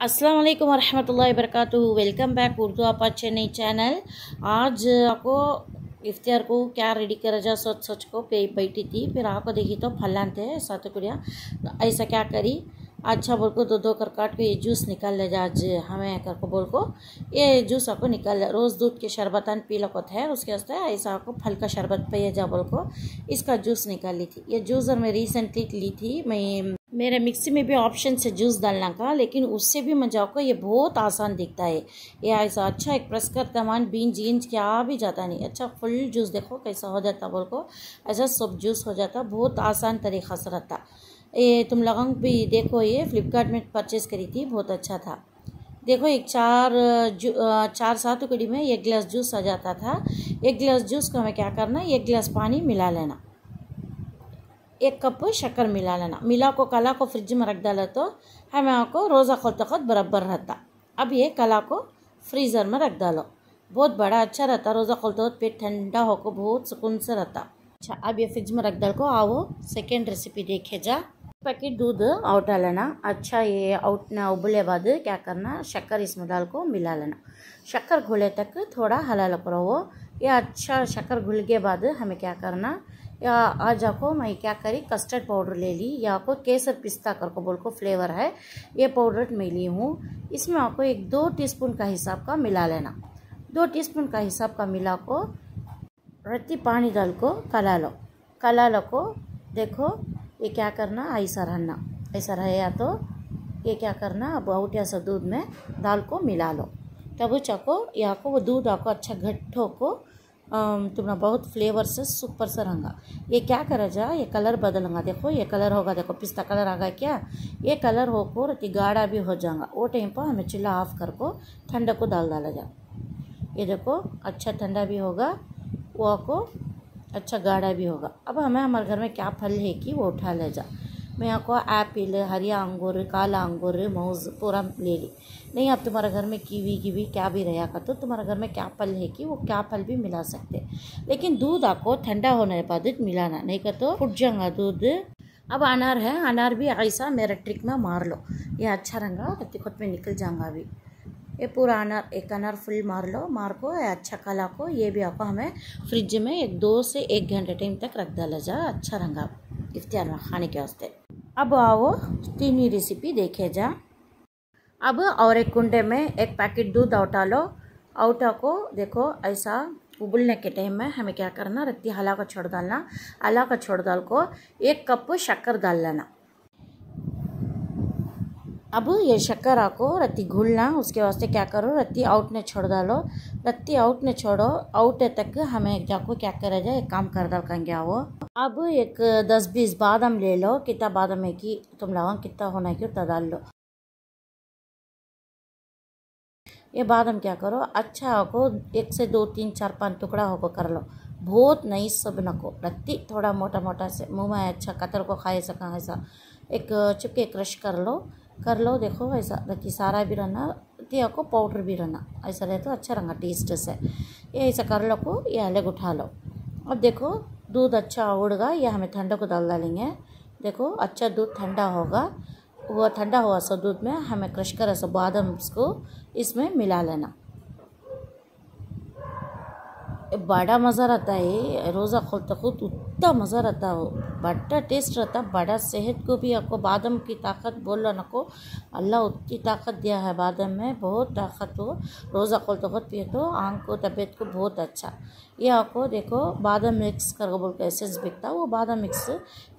अस्सलाम वालेकुम वबरकातुहू। Welcome back Urdu आपा चेन्नई चैनल। आज आपको इफ्तियार को क्या रेडी करा जा, सोच सोच को पे बैठी थी, फिर आपको देखी तो फलान थे, साथ कुड़िया। ऐसा क्या करी? अच्छा बोल को दो दो कर काट के ये जूस निकाल ले जा, आज हमें कर को बोल को। ये जूस आपको निकाल रोज़ दूध के शरबतान पी लो है, उसके वास्ते ऐसा आपको फल का शरबत पे जा बोल को। इसका जूस निकाल ली थी। ये जूसर मैं रिसेंटली ली थी, मैं मेरे मिक्सी में भी ऑप्शन से जूस डालना का, लेकिन उससे भी मज़ा को ये बहुत आसान दिखता है। ये ऐसा अच्छा एक प्रेस कर तमान बीन जीन्स क्या भी जाता नहीं। अच्छा फुल जूस देखो कैसा हो जाता बोल को। ऐसा सब जूस हो जाता, बहुत आसान तरीक़ा से रहता। ये तुम लोगों भी देखो, ये फ्लिपकार्ट में परचेज़ करी थी, बहुत अच्छा था। देखो एक चार, जू चार सात टुकड़ी में एक गिलास जूस आ जाता था। एक गिलास जूस को हमें क्या करना, एक गिलास पानी मिला लेना। एक कप शक्कर मिला लेना। मिला को कला को फ्रिज में रख डाला तो हमें आपको रोज़ा खोलते खुद बराबर रहता। अब ये कला को फ्रीज़र में रख डालो। बहुत बड़ा अच्छा रहता, रोज़ा खोलते वक्त पेट ठंडा होकर बहुत सुकून से रहता। अच्छा अब ये फ्रिज में रख डाल को आओ सेकेंड रेसिपी देखे जा। पैकेट दूध आउटा लेना। अच्छा ये आउट ना उबले बाद क्या करना, शक्कर इसमें डाल को मिला लेना। शक्कर घुले तक थोड़ा हला करो वो ये अच्छा शक्कर घुल के बाद हमें क्या करना या आज आपको मैं क्या करी कस्टर्ड पाउडर ले ली, या आपको केसर पिस्ता कर को बोल को फ्लेवर है, ये पाउडर मैं ली हूँ। इसमें आपको एक दो टीस्पून का हिसाब का मिला लेना। दो टीस्पून का हिसाब का मिला को रत्ती पानी डाल को कला लो। कला लो को देखो, ये क्या करना, ऐसा रहना। ऐसा रहे तो ये क्या करना, अब आउटिया सा दूध में दाल को मिला लो। तब चाको, या को वो दूध आपको अच्छा घट्टो को तुम्हारा बहुत फ्लेवर से सुपर से रंगा ये क्या करा जा ये कलर बदलूँगा देखो ये कलर होगा देखो पिस्ता कलर आ गया क्या ये कलर होकर अति गाढ़ा भी हो जाएगा वो टाइम पर हमें चूल्हा ऑफ़ कर को ठंडा को डाल डाला जा ये देखो अच्छा ठंडा भी होगा वो को अच्छा गाढ़ा भी होगा अब हमें हमारे घर में क्या फल है कि वो उठा ले जा मैं आपको एप्पल हरिया अंगूर, काला अंगूर, मौज, पूरा ले ली। नहीं, अब तुम्हारे घर में कीवी कीवी क्या भी रहा का तो तुम्हारे घर में क्या फल है कि वो क्या फल भी मिला सकते। लेकिन दूध आपको ठंडा होने के बाद मिलाना, नहीं कर तो फुट जाएगा दूध। अब अनार है, अनार भी ऐसा मेरा ट्रिक में मार लो। ये अच्छा कत्ती खुद में निकल जाऊँगा अभी। ये पूरा अनार, एक अनार फुल मार लो, मार को अच्छा कला को, ये भी आपको हमें फ्रिज में एक दो से एक घंटे टाइम तक रख डाला जाए अच्छा रंगा इफ्तार में खाने के वास्ते। अब आओ तीन रेसिपी देखे जा। अब और एक कुंडे में एक पैकेट दूध औटा लो। औटा को देखो ऐसा उबलने के टाइम में हमें क्या करना, रत्ती हला का छोड़ डालना। हला का छोड़ डाल को एक कप शक्कर डाल लेना। अब ये शक्कर आको, रत्ती घुलना, उसके वास्ते क्या करो, रत्ती आउट ने छोड़ डालो। रत्ती आउट ने छोड़ो आउट तक हमें जाको क्या करा जाए, एक काम कर डाल कहेंगे वो अब एक दस बीस बादाम ले लो, कितना बादाम है कि तुम लोगों कितना होना है कि उतना डाल लो। ये बादाम क्या करो अच्छा हो एक से दो, तीन, चार, पाँच टुकड़ा होकर कर लो। बहुत नहीं, सब नको। रत्ती थोड़ा मोटा मोटा से मुँह में अच्छा कतर को खाए सका ऐसा एक चुपके क्रश कर लो। कर लो देखो, ऐसा देखिए सारा भी रहना, दिया को पाउडर भी रहना। ऐसा रहे तो अच्छा रंगा टेस्ट से। ये ऐसा कर लो को, ये अलग उठा लो। अब देखो, दूध अच्छा उड़गा, ये हमें ठंडा को डाल डालेंगे। देखो अच्छा दूध ठंडा होगा। वो ठंडा हुआ सो दूध में हमें क्रश कर सो बादाम को इसमें मिला लेना। बड़ा मज़ा रहता है रोज़ा खोलते खुद उतना मज़ा रहता है। बड़ा टेस्ट रहता, बड़ा सेहत को भी आपको, बादम की ताकत बोल रहा नको अल्लाह उतनी ताकत दिया है बादम में, बहुत ताकत हो। रोज़ा खोलते खुद पिए तो आँख को, तबीयत को बहुत अच्छा। ये आपको देखो, बादाम मिक्स कर बोल के ऐसे बिकता वो बादाम मिक्स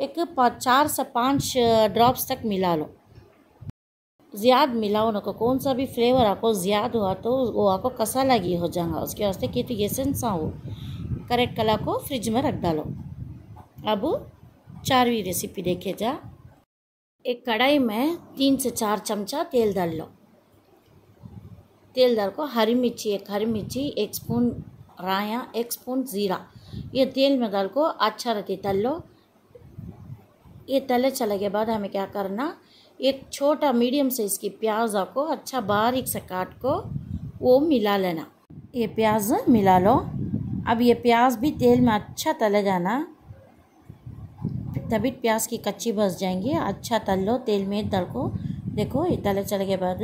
एक चार से पाँच ड्रॉप्स तक मिला लो। ज़्यादा मिलाओ ना कौन सा भी फ्लेवर आपको ज़्यादा हुआ तो वो आपको कसा लगी हो जाएगा उसके वास्ते कि तो ये सेंसा हो। करेक्ट कला को फ्रिज में रख डालो। अब चारवीं रेसिपी देखे जा। एक कढ़ाई में तीन से चार चमचा तेल डाल लो। तेल डाल को हरी मिर्ची, एक हरी मिर्ची, एक स्पून राया, एक स्पून ज़ीरा। ये तेल में डाल को अच्छा रहती तल लो। ये तले चले के बाद हमें क्या करना एक छोटा मीडियम साइज़ की प्याज आपको अच्छा बारीक से काट को, वो मिला लेना। ये प्याज मिला लो। अब ये प्याज भी तेल में अच्छा तले जाना। तभी प्याज की कच्ची बस जाएँगी। अच्छा तल लो तेल में, तल को। देखो, ये तले चले के बाद।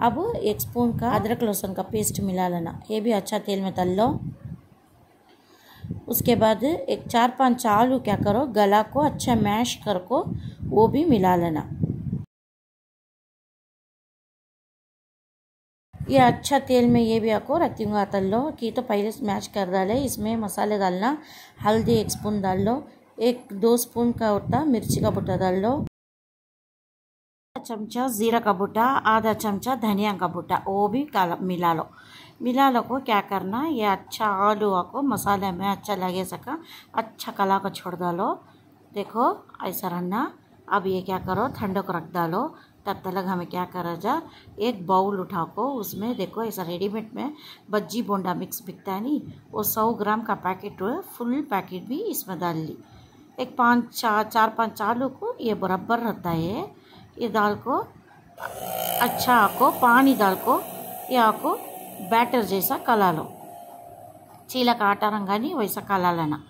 अब एक स्पून का अदरक लहसुन का पेस्ट मिला लेना। ये भी अच्छा तेल में तल लो। उसके बाद एक चार पाँच आलू क्या करो, गला को अच्छा मैश कर को, वो भी मिला लेना। ये अच्छा तेल में ये भी आपको रखती हूँ तल लो। कि तो पहले मैच कर डाले, इसमें मसाले डालना। हल्दी एक स्पून डाल लो। एक, दो स्पून का होता मिर्ची का बुट्टा डाल लो। चमचा ज़ीरा का बुट्टा आधा चमचा धनिया का बुट्टा वो भी मिला लो। मिला लो को क्या करना, ये अच्छा आलू को मसाले में अच्छा लगे सका अच्छा कला को छोड़ डालो। देखो, ऐसा रहना। अब ये क्या करो, ठंडो को रख डालो। तब तक हमें क्या करा जा? एक बाउल उठा को उसमें देखो, ऐसा रेडीमेड में बज्जी बोंडा मिक्स बिकता है नहीं वो सौ ग्राम का पैकेट है फुल पैकेट भी इसमें डाल ली। एक पाँच, चार चार पाँच आलू को ये बराबर रहता है। ये दाल को अच्छा आपको पानी डाल को, ये आपको बैटर जैसा कला लो। चीला का आटा रंगा नहीं वैसा कला लेना।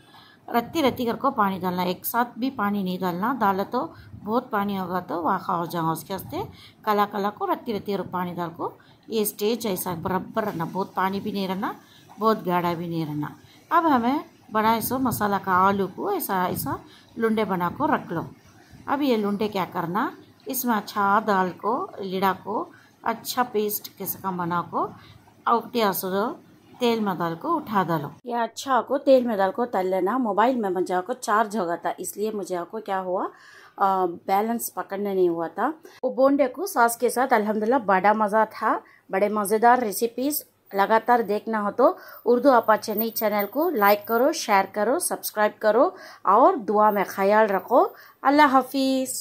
रत्ती रत्ती कर को पानी डालना एक साथ भी पानी नहीं डालना। डाला तो बहुत पानी होगा तो वाखा हो जाओ उसके वास्ते। कला कला को रत्ती रत्ती कर पानी डाल को। ये स्टेज ऐसा बराबर रहना। बहुत पानी भी नहीं रहना, बहुत गाढ़ा भी नहीं रहना। अब हमें बनाए सो मसाला का आलू को ऐसा ऐसा लुंडे बना को रख लो। अब ये लुंडे क्या करना, इसमें अच्छा दाल को, लीड़ा को अच्छा पेस्ट किस का बना को। और तेल में डाल को उठा डालो। ये अच्छा आपको तेल में डाल को तल लेना। मोबाइल में मुझे आपको चार्ज हो गया था, इसलिए मुझे आपको क्या हुआ बैलेंस पकड़ने नहीं हुआ था। वो बोंडे को सॉस के साथ अल्हम्दुलिल्लाह बड़ा मज़ा था, बड़े मज़ेदार रेसिपीज़ लगातार देखना हो तो उर्दू अपा चेन्नई चैनल को लाइक करो शेयर करो सब्सक्राइब करो, और दुआ में ख्याल रखो। अल्लाह हाफिज़।